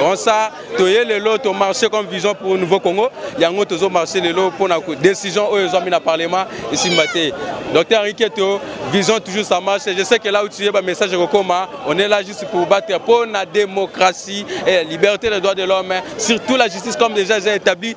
on ça toye lelo to marché comme vision pour nouveau congo yango tozo marché lelo mpona décision oyo ezwami na parlement esimba te docteur riketo vision toujours ça marche je sais que là où tu es bamessage ekokoma on est là juste pour battre mpona démocratie et liberté le droit de l'homme surtout la justice comme déjà j'ai établi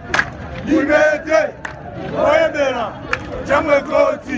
libete oyebela ntango ekoti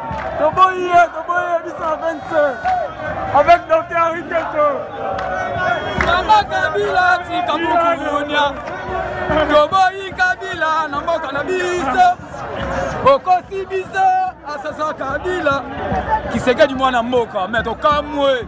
toboyi ye toboyi ye biso na 25 avec docteur riketo mama kabila tika mokunia toboyi kabila na mboka na biso okosi biso asasa kabila kisekedi mwana mboka me tokamwe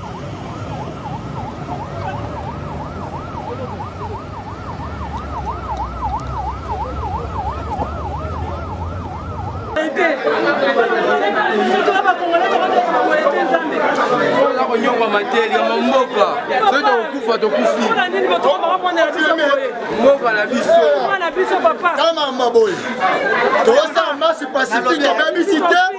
konyongwa mateli ya mamboka soki tokokufa tokufi mboka na biso kama maboye tozosala masi pasifike bebisi te